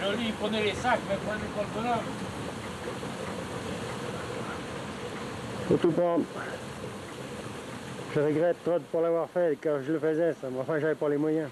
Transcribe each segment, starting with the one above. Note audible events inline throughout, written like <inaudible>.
joli. Prenez les sacs, mais prenez pas le bonhomme. Faut tout prendre. Je regrette trop de ne pas l'avoir fait quand je le faisais, ça. Mais enfin, j'avais pas les moyens.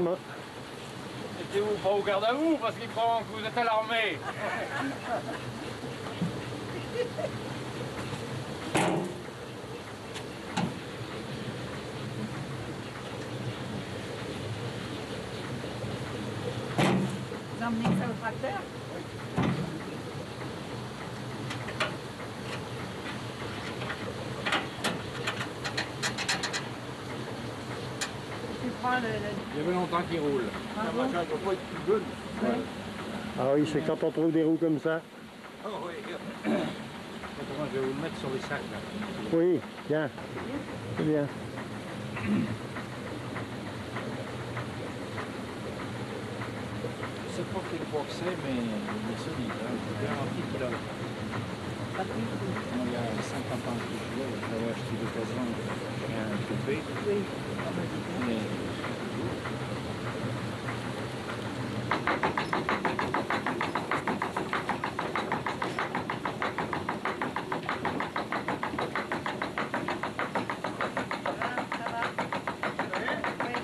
Vraiment. Mettez-vous pas au garde à vous parce qu'ils croient que vous êtes à l'armée? Vous emmenez ça au tracteur Tu prends le... le- Il y avait longtemps qu'il roule. Ah La bon machine doit pas être plus bonne. Ah oui, c'est quand on trouve des roues comme ça. Ah oui. Attends, je vais vous le mettre sur les sacs là. Oui, tiens. C'est bien. Je sais pas quel poids que c'est, mais il est solide. Hein. C'est garanti qu'il a. il y a 50 ans que je suis là, j'avais acheté l'occasion chez un coupé. Oui. Mais Ah, ça va. Oui.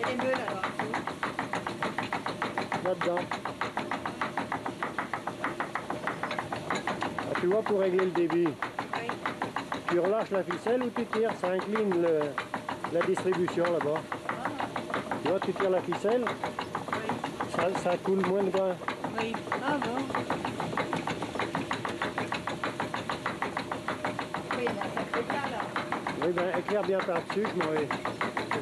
Et les meules alors Là-dedans. Ah, pour régler le débit, Oui. tu relâches la ficelle ou tu tires, ça incline le- la distribution là-bas. Tu vois, tu tires la ficelle, Oui. ça, ça coule moins de grain. Oui. Ah bon Oui, il y a un sacré plat là. Oui, ben éclaire bien par-dessus, je m'en vais. Je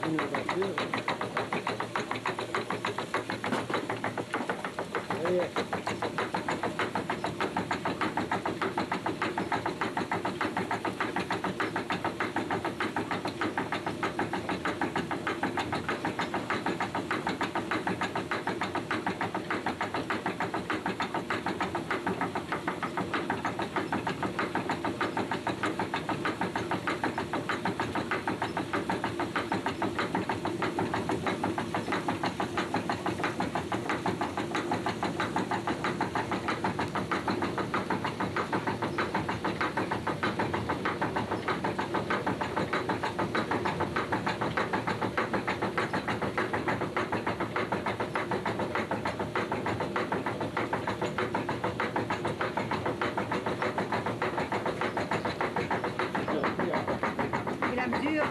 Et la mesure,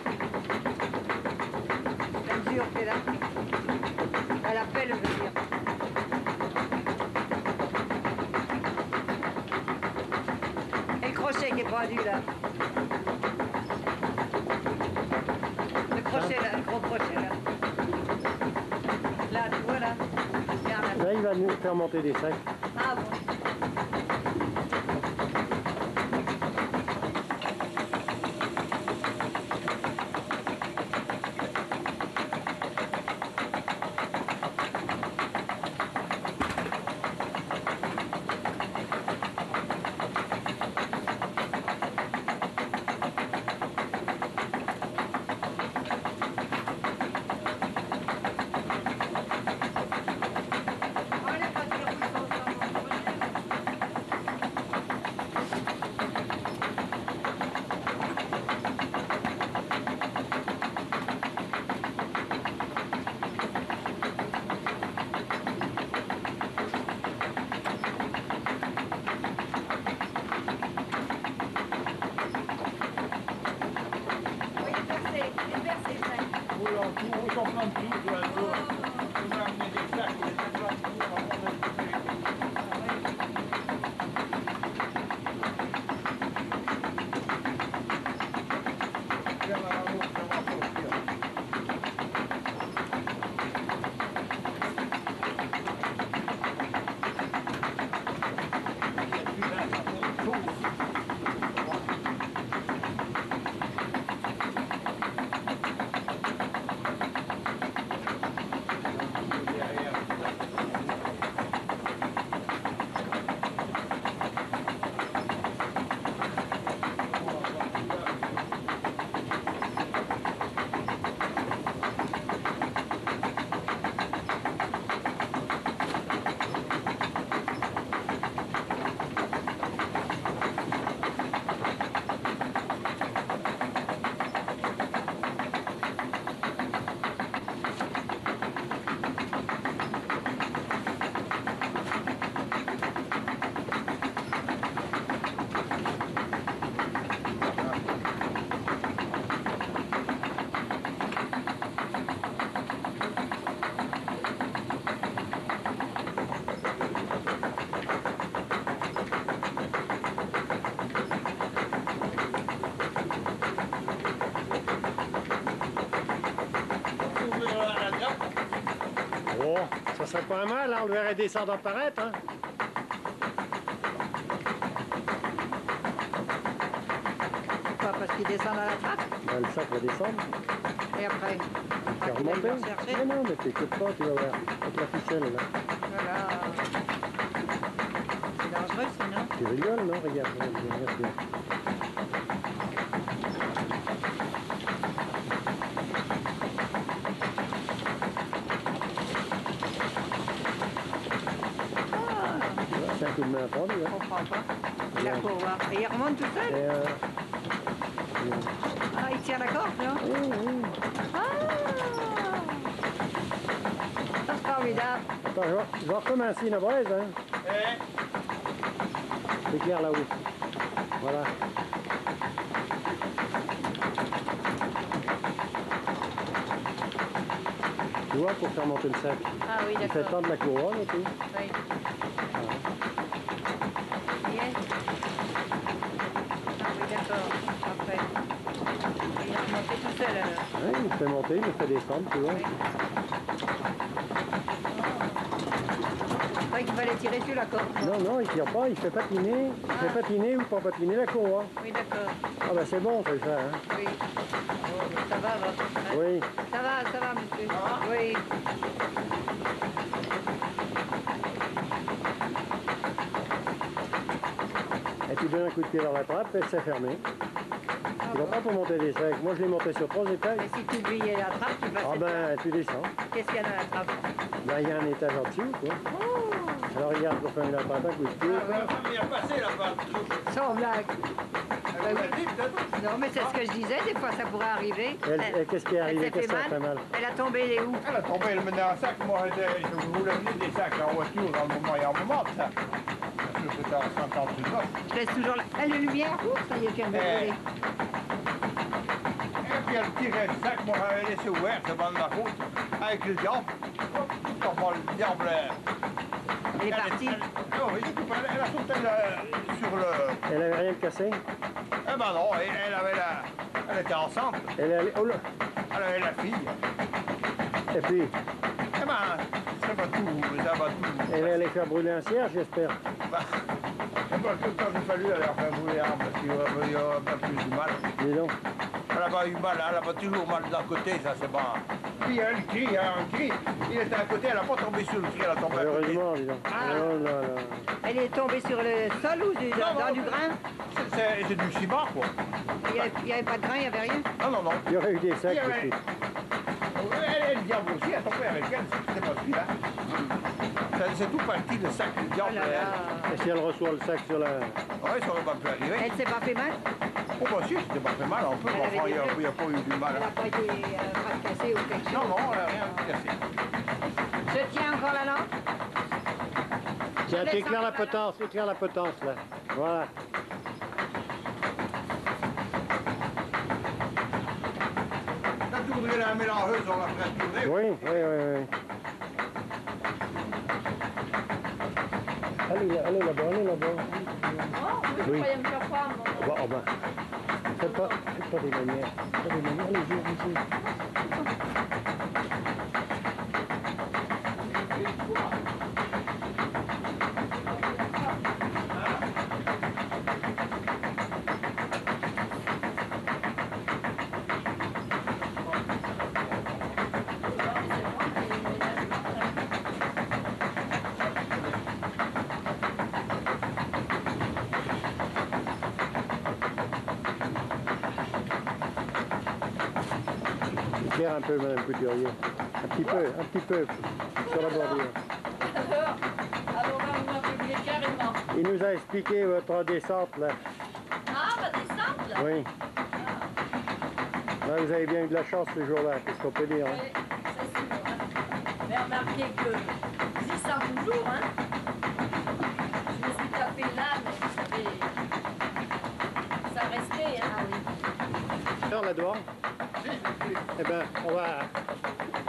la mesure qui est là, à la pelle, je veux. Et le crochet qui est pendu là. Le crochet là, le gros crochet là. Là, tu vois là. Là. Là, il va nous faire monter des sacs. Ça. Où on tout, où on prend tout, tu vois, tout. On va amener des sacs, des sacs, tout, on va prendre des trucs. Viens dans la route, on va sortir. Et puis là, ça fait tout. Oh, ça serait pas mal, hein, on le verrait descendre apparaître. Hein. Pas parce qu'il descend à la trappe Ben, le sac va descendre, et après. qu'il aille remonter. Non, non, mais t'écoutes pas, tu vas voir. Avec la ficelle, là. Voilà. C'est dangereux sinon. Tu rigoles, non? Regarde, regarde, regarde. Ah, Tu vois, C'est un coup de main tendu, je hein. comprends pas. Il a pour voir. Et il remonte tout seul euh, Ah, il tient la corde, non oui, oui. Ah Ça, c'est formidable. Attends, je vais, je vais recommencer une braise, hein. Eh, C'est clair là-haut. Voilà. Tu vois, pour faire monter le sac. Ah oui, Il fait d'accord. tendre la couronne et tout. Oui. Yes. Ah oui, d'accord. Après. Il a remonté tout seul alors. Hein, il fait monter, il le fait descendre, tu vois. Croyais qu'il fallait tirer sur la corde. Non, non, il tire pas, il fait patiner. Il fait Ah. patiner ou pas patiner la courroie. Oui, d'accord. Ah ben c'est bon, ça le fait, hein. Oui. Ça va, va. Hein? Oui. Ça va, ça va, monsieur. Oui. Et tu donnes un coup de pied dans la trappe et c'est fermé. Tu vas pas pour monter des sacs. Moi je l'ai monté sur trois étages. Et si tu oubliais la trappe, tu vas Ah ben tu descends. Qu'est-ce qu'il y a dans la trappe? Ben il y a un étage en dessous, quoi. Oh Alors regarde, pour faire la trappe, un coup de pied. là-bas. Sans blague. Elle Non, mais c'est ce que je disais, des fois ça pourrait arriver. Elle- elle- Qu'est-ce qui est elle arrivé? fait mal? Elle a tombé, elle est où? Elle a tombé, elle met dans un sac. Moi, je je voulais amener des sacs en voiture dans le moment et en moment, ça. Parce que c'était en 50 de Je laisse toujours la... Ah, la lumière Ouh, ça y est, de me Eh. brûler. Et puis elle tirait le sac, moi j'avais laissé ouvert devant la route avec le diable. Comment le diable euh, Elle est partie. Elle, non, il est coupé. elle, elle a sauté le- sur le. Elle avait rien de cassé? Eh ben non, elle, elle avait la. Elle était enceinte. Elle est allée. Oh là! Elle avait la fille. Et puis, Eh ben, ça va tout. Ça va tout. elle est allée faire brûler un cierge, j'espère. Bah, eh tout le temps qu'il fallu, elle a fait brûler l'arbre parce qu'il y aurait- pas plus de mal. Dis donc. Elle n'a pas eu mal, elle n'a pas toujours mal d'un côté, ça c'est pas. Puis elle crie, il y a un cri. Il était à côté, elle n'a pas tombé sur le cri, elle a tombé à côté. Heureusement, dis donc. Ah. Oh là là. Elle est tombée sur le sol ou du- dans, Non, dans non. du grain C'est- du ciment, quoi. Il n'y avait, pas de grain, il n'y avait rien Non, non, non. Il y aurait eu des sacs Il y avait- aussi. Elle, elle, le diable aussi, elle tombait avec elle, c'est pas celui-là. Ça- C'est tout parti, le sac, Oh diable. là là. Et si elle reçoit le sac sur la. Oui, ça aurait pas pu arriver. Elle s'est pas fait mal Oh, bah si, c'était pas fait mal, un peu, Elle mais avait enfin, il n'y a, pas eu du mal. Elle n'a hein. pas été euh, fracassée ou quelque chose Non, non, elle n'a rien cassé. Je tiens encore la lampe Tiens, encore la potence, éclaire la potence là. Voilà. Tourné la mélangeuse, on l'a fait tourner. Oui, oui, oui, oui. Allez, allez là-bas, allez là-bas. Oh, oui, je Oui. croyais me faire croire. Oh, bah, oh, bah. Faites pas, faites pas des manières. Faites pas des manières, allez-y, allez-y. Éclaire un peu, Madame Couturier. Un petit peu, un petit peu, sur la bordure. Il nous a expliqué votre descente là. Ah, ma descente, là Oui. Là, vous avez bien eu de la chance ce jour-là, qu'est-ce qu'on peut dire. hein. Oui, c'est sûr. hein. Mais remarquez que j'y sens toujours, hein. Je me suis tapé là, mais ça restait, hein. Alors là-dedans, eh ben, on va,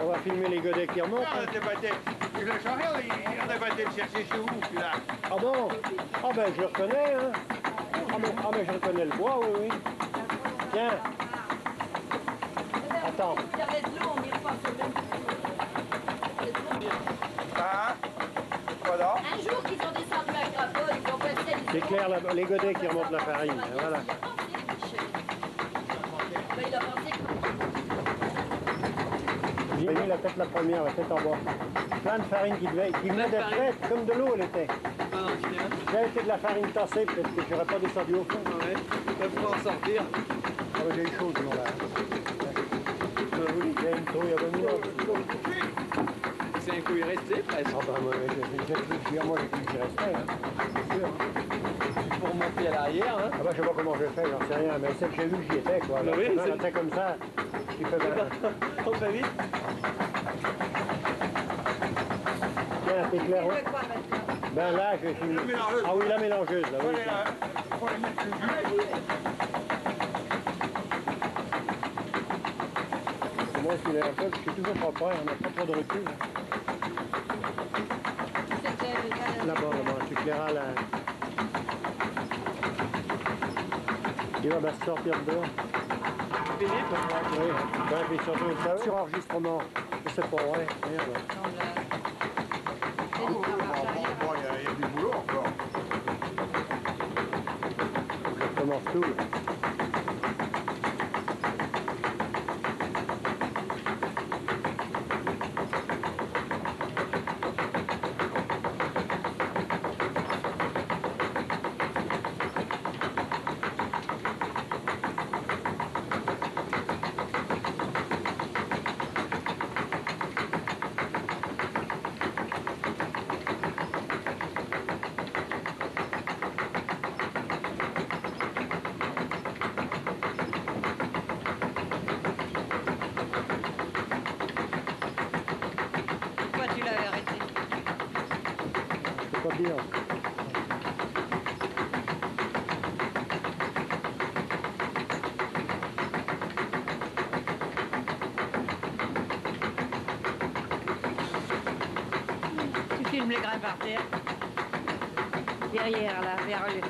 on va filmer les godets qui remontent. Ah, hein. on a débatté. Je le on chercher chez vous, celui-là. Ah bon? Ah ben, je le reconnais, hein. Ah mais, ah, mais je reconnais le bois, oui, oui. Tiens, Attends. C'est. Ah, voilà. Un jour qu'ils sont descendus à ils ont passé les J'éclaire la- les godets qui remontent la farine, voilà. Il a pensé que j'ai mis la tête la première, la tête en bas. Plein de farine qui, devait, qui venait d'être faite, comme de l'eau elle était. J'avais fait de la farine tassée, peut-être que j'aurais pas descendu au fond. Ouais, ça pourrait en sortir. Ah ouais, j'ai eu chaud ce jour-là. Il y a une trouille à venir. C'est un coup, il restait presque. Ah bah moi, j'ai- moi cru que j'y restais, hein. C'est sûr. Pour remonter à l'arrière, hein. Ah bah je sais pas comment je fais, j'en sais rien, mais celle que j'ai vue, j'y étais quoi. Oui, Là, c'est- là, t'es comme ça, tu fais ben, On va vite. tiens, t'es clair. Maintenant Ben là, je suis. Ah oui, la mélangeuse, là, oui. euh, jus. Moi, je suis un peu, je suis toujours pas prêt, on n'a pas trop de recul. Le- Là-bas, là-bas, tu éclairas la. Il va sortir de dehors. Oui, ben, puis surtout, ça, sur enregistrement. Je sais pas, ouais, merde. dans le- il y a du boulot encore. Je recommence tout. là. Par terre. Derrière, là, vers le,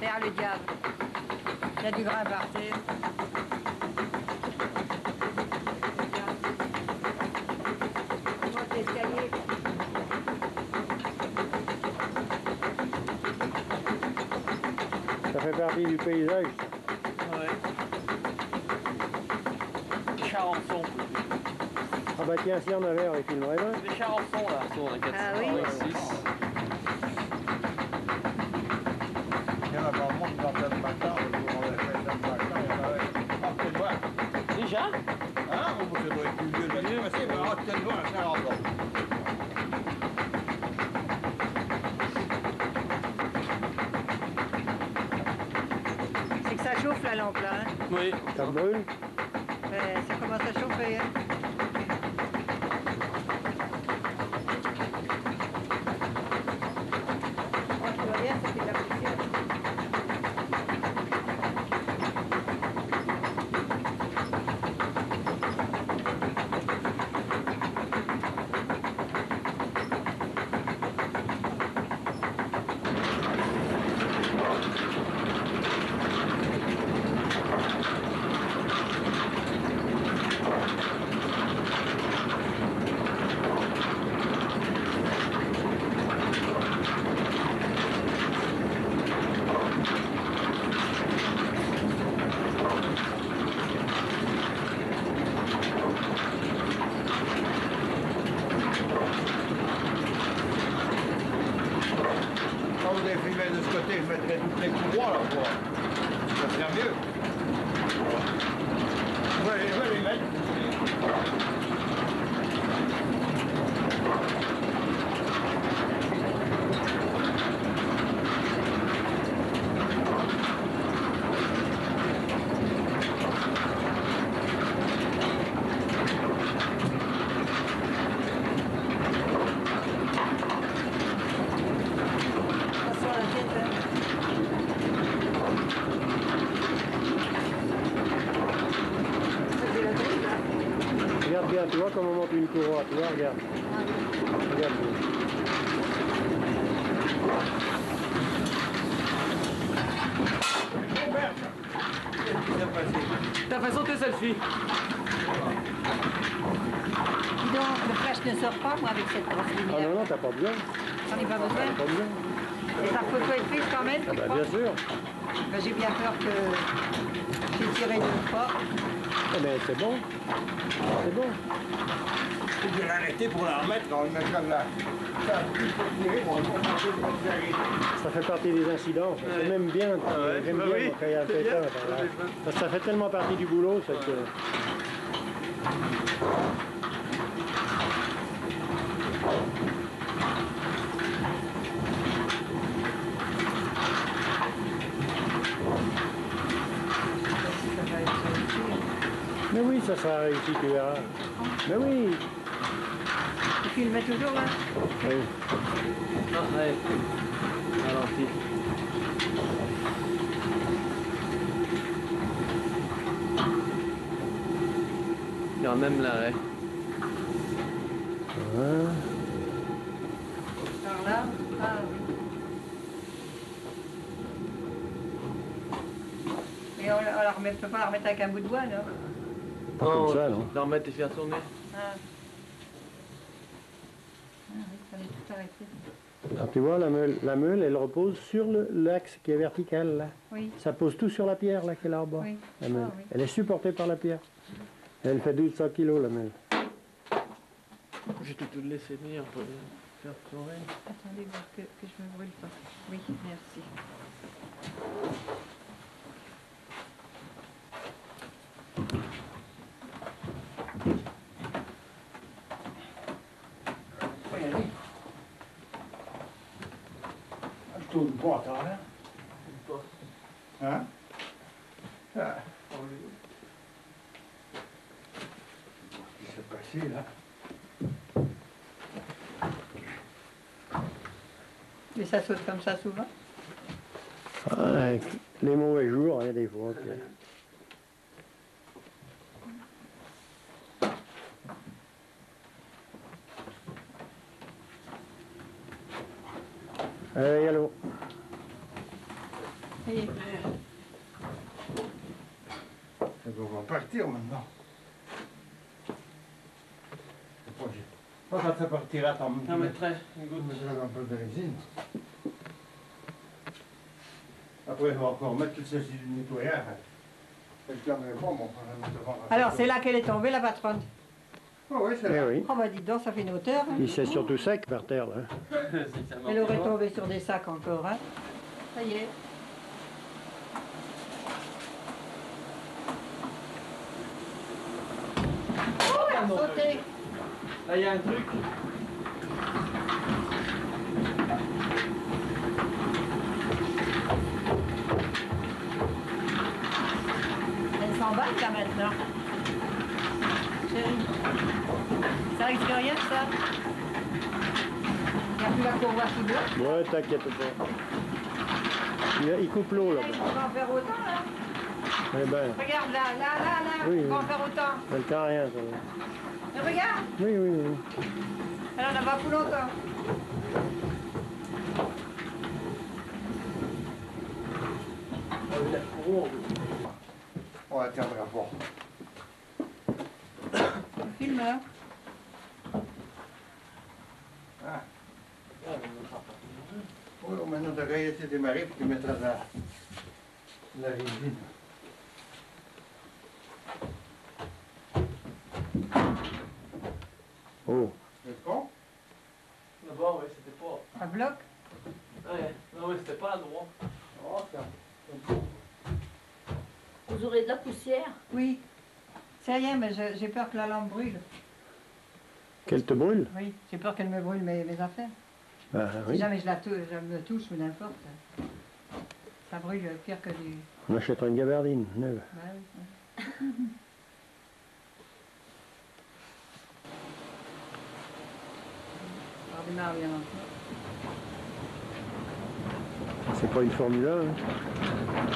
vers le diable. Il y a du grain par terre. Ça fait partie du paysage. Ouais. Des charançons. Ah bah tiens, si on avait avec une vraie main. Des charançons là. Sont à 4, Ah oui. 6. Il y en a pas monde dans le matin, on va faire le matin, il y en avait. Ah, c'est vrai. Déjà? Hein, on être plus vieux de l'année passée, mais ah. C'est que ça chauffe la lampe là. Hein? Oui. Ça brûle? Euh, ça commence à chauffer. Hein. Tu vois, regarde. Regarde T'as façon tes selfies. Dis donc, le flash ne sort pas, moi, avec cette grosse Ah lumière. non, non, t'as pas besoin. J'en ai pas besoin. T'as pas besoin. Et ta photo est prise quand même, Ah bah bien sûr. Ben, J'ai bien peur que j'ai tiré deux fois. Ah ben c'est bon. C'est bon. Je vais l'arrêter pour la remettre quand on met comme là. Ça, il faut Ça fait partie des incidents. C'est même bien. ouais, J'aime bah bien oui, quand il y a un pétard. bien. Parce que ça fait tellement partie du boulot, que... Ça va être réussi. Mais oui, ça sera réussi, tu verras. Mais oui. Tu filmes toujours là oui. Ah, ouais. Ralenti. Il y a même l'arrêt. Voilà. Par là Ah oui. Et on, on la remet, peut pas la remettre avec un bout de bois, là Pas comme ça, non La remettre et faire tourner. Ah. Ah oui, il fallait tout arrêter. Alors tu vois, la meule, la meule, elle repose sur l'axe qui est vertical, là. Oui, Ça pose tout sur la pierre, là, qui est là en bas. oui. La meule. Ah, oui. Elle est supportée par la pierre. Elle fait 1200 kilos, la meule. Je vais te laisser venir pour faire tourner. Attendez, voir que, que je me brûle pas. Oui, merci. Attends, hein? Hein? Ah. Qu'est-ce qui s'est passé, là Mais ça saute comme ça souvent? Ah, les mauvais jours, il y a des fois. que- Allez, allô. Ça y est. Ça doit partir maintenant. C'est pas juste. Pas mettrai une un peu de résine. Après, il va encore mettre tout ceci du nettoyage. Alors, c'est là qu'elle est tombée, la patronne. Oh, oui, c'est Eh là. oui. Oh, bah, dis donc, ça fait une hauteur. hein. Puis c'est surtout sec par terre, là. <laughs> Elle aurait tombé sur des sacs encore, hein. Ça y est. Oh, elle a sauté. Là, il y a un truc. Elle s'emballe là maintenant. Chérie. Ça risque rien ça Il n'y a plus la courroie qui bloque. Ouais, t'inquiète pas. Il, il coupe l'eau, là. Là, il faut en faire autant là. Eh ben, Regarde là, là, là, là. Oui, il faut oui. en faire autant. ça ne tient rien, ça. Mais regarde, Oui, oui, oui. elle en a pas pour longtemps. On la tiendra pas. Filme hein. Ah. Oui, maintenant, tu essayer de démarrer, puis tu mettras la, la résine. Oh. C'est bon? D'abord, oui, c'était pas. Ça bloque. Ouais, non, mais c'était pas à droite. Oh, ça. Vous aurez de la poussière Oui. C'est rien, mais j'ai peur que la lampe brûle. Qu'elle te brûle? Oui, j'ai peur qu'elle me brûle mes, mes affaires. Ah Si oui. jamais je la tou- je me touche ou n'importe, ça brûle pire que du. On achètera une gabardine neuve. Bah oui. <laughs> C'est pas une Formule 1. hein?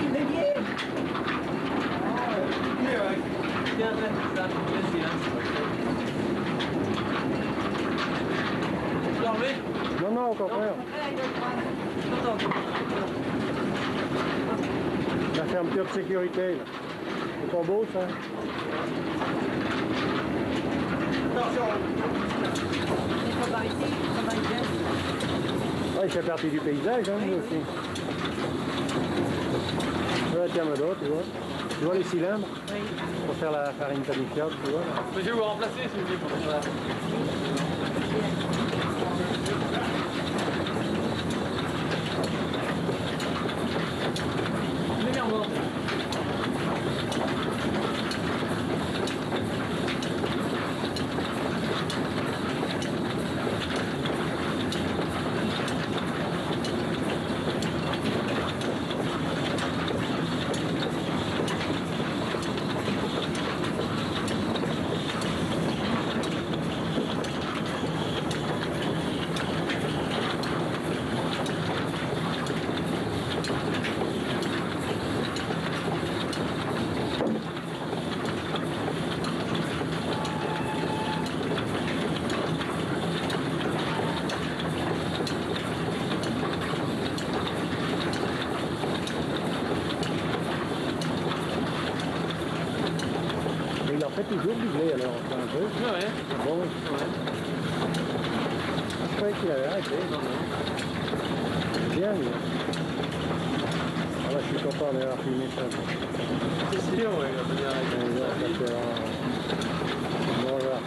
Il est lié Tiens, là, c'est ça. Vas-y, là. Tu l'as enlevé Non, non, au contraire. Après, il doit le prendre. La fermeture de sécurité, là. C'est pas beau, ça Comment il fait partie du paysage, hein, lui aussi. Ouais, tiens, là, tu vois. Tu vois les cylindres Oui. pour faire la farine panifiable, tu vois. là. Je vais vous remplacer si vous voulez pour ça. Légèrement. Et il en fait toujours du blé, alors, enfin, un peu. Ouais, Bon, ouais. je croyais qu'il avait arrêté. Non, non. Bien, lui. Ah, là, je suis content d'avoir filmé ça. C'est sûr, ouais, il ça fait, euh, bon, on va voir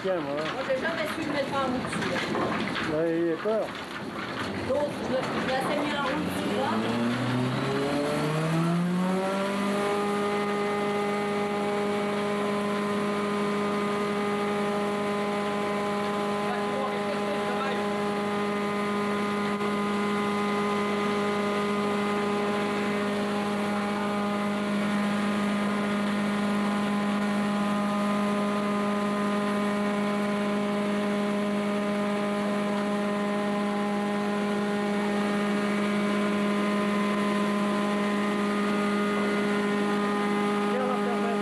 Ah ouais, je la tiens, moi. ouais. Moi, j'ai jamais su le mettre en route, celui-là. Là, il est peur. L'autre, je l'ai- je l'ai mis en route, celui-là. Tiens, on va faire mettre.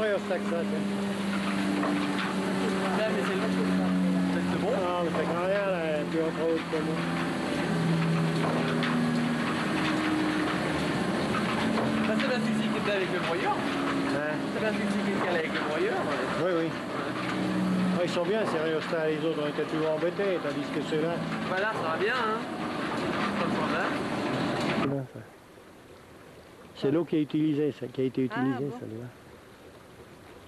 Rhéostat que ça, tiens. Ouais, mais c'est le C'est bon? Non, mais ça craint rien, là, tu es trop haut que moi. Ça, c'est la Suzy qui était avec le broyeur. Hein? C'est la Suzy qui était avec le broyeur. Oui, oui. Ouais, ils sont bien ces rhéostats, les autres ont été toujours embêtés, tandis que ceux-là. Voilà, ça va bien, hein. C'est l'eau qui est utilisée, ça, qui a été Ah, utilisée, bon. celle-là.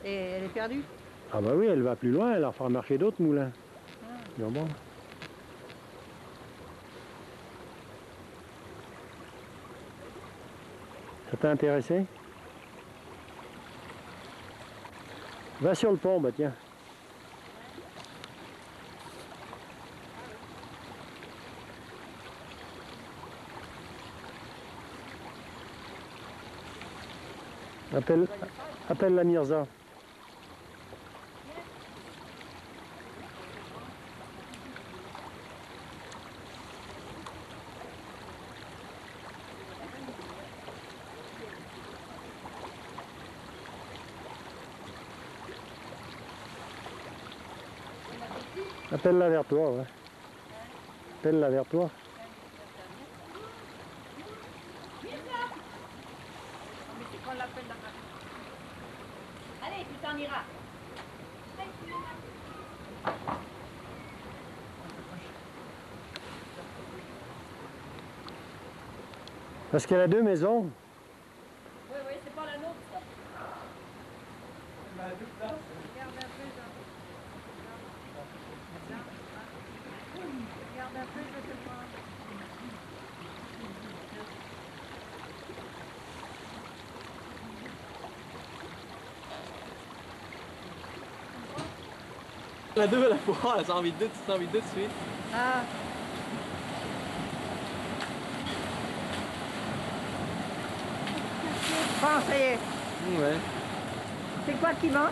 Et elle est perdue Ah bah oui, elle va plus loin, elle en fera marcher d'autres moulins. Non, bon. Ça t'a intéressé? Va sur le pont, bah tiens. Appelle, appelle la Mirza. Appelle-la vers toi, ouais. Appelle-la vers toi. Allez, tu t'en iras. Parce qu'elle a deux maisons. Oui, oui, c'est pas la nôtre, ça. Regarde un peu, je sais pas. Fois, elle a envie de deux, tu as envie de suite. Ah. Bon, ça y est. Ouais. C'est quoi qui manque?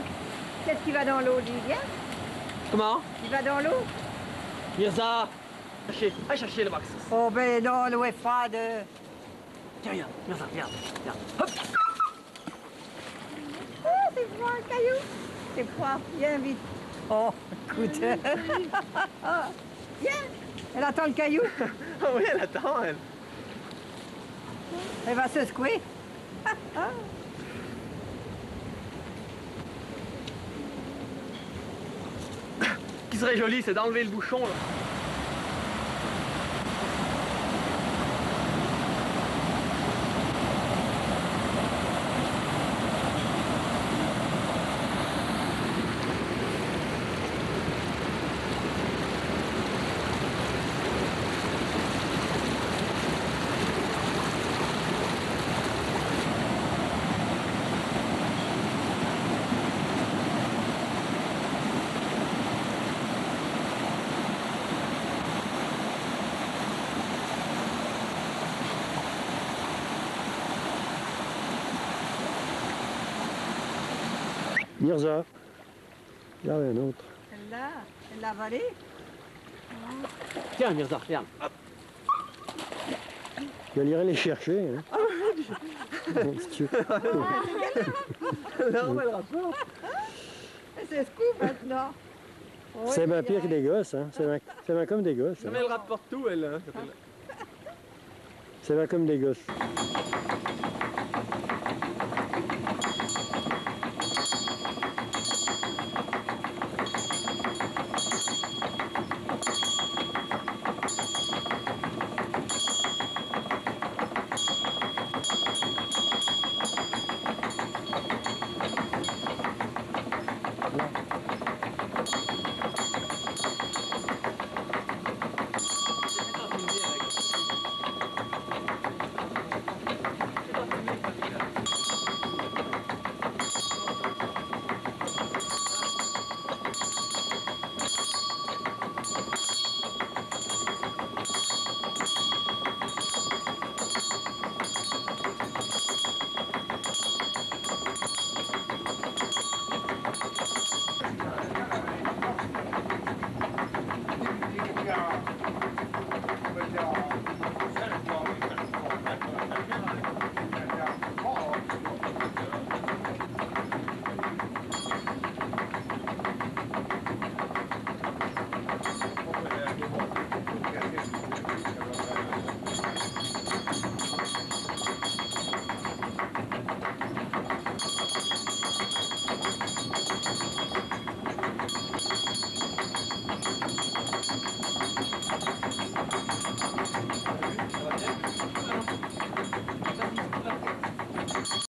Qu'est-ce qui va dans l'eau, Julien Comment? Il va dans l'eau? Mirza Chercher, allez chercher le box. Oh ben non, l'eau est froide. Tiens, regarde, Mirza, regarde, regarde. Hop Oh, c'est froid, un caillou. C'est froid, viens vite. Oh, écoute. viens. <laughs> Elle attend le caillou. Ah oui, elle attend, elle. Elle va se secouer. Ce <laughs> qui serait joli, c'est d'enlever le bouchon, là. Mirza. Là, un autre. Elle l'a, elle l'a avalé. Tiens, Mirza, regarde. Je vais aller les chercher. Hein. Veux. Non, mais le rapport. C'est scoop maintenant. Oui, C'est bien il y pire a- que des gosses. Hein. C'est bien, comme des gosses. Non, hein. mais elle rapporte tout, elle. hein, elle- C'est bien comme des gosses.